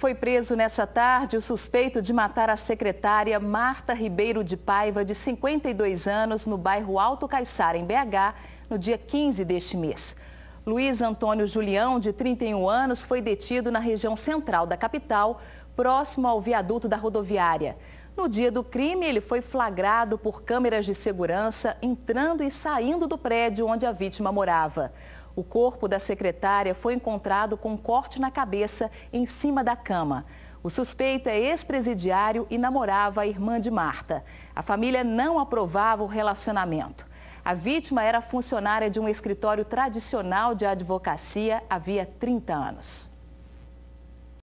Foi preso nessa tarde o suspeito de matar a secretária Marta Ribeiro de Paiva, de 52 anos, no bairro Alto Caiçara, em BH, no dia 15 deste mês. Luiz Antônio Julião, de 31 anos, foi detido na região central da capital, próximo ao viaduto da rodoviária. No dia do crime, ele foi flagrado por câmeras de segurança entrando e saindo do prédio onde a vítima morava. O corpo da secretária foi encontrado com um corte na cabeça em cima da cama. O suspeito é ex-presidiário e namorava a irmã de Marta. A família não aprovava o relacionamento. A vítima era funcionária de um escritório tradicional de advocacia havia 30 anos.